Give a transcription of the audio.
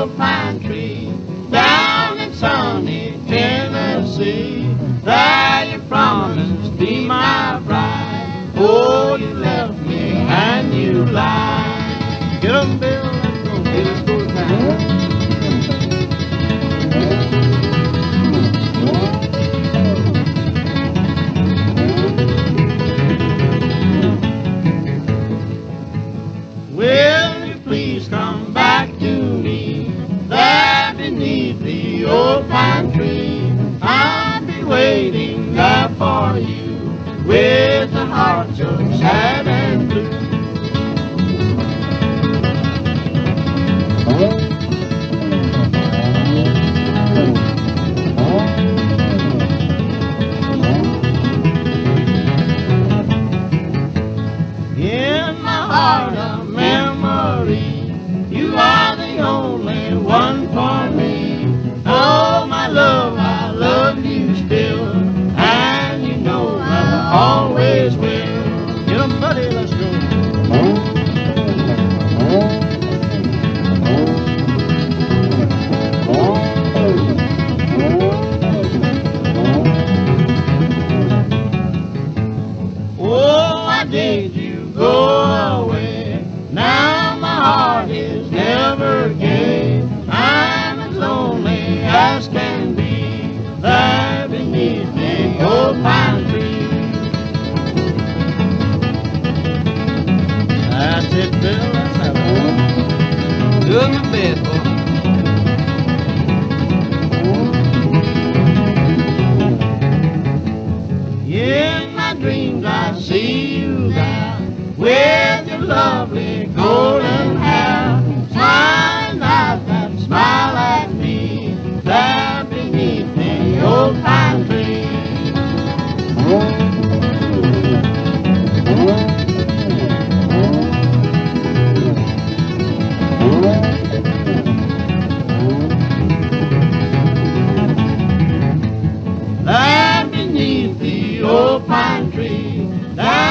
old pine tree down in sunny Tennessee. There you promised to be my bride. Oh, you left me and you lied. Get 'em, old pine tree? I'll be waiting there for you with a heart so sad and blue. In my heart of old pine tree. I said, Bill, I said, oh, doing my best, boy. Oh. Yeah, in my dreams I see you there with your love. pine tree. That